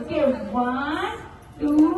Okay, one, two.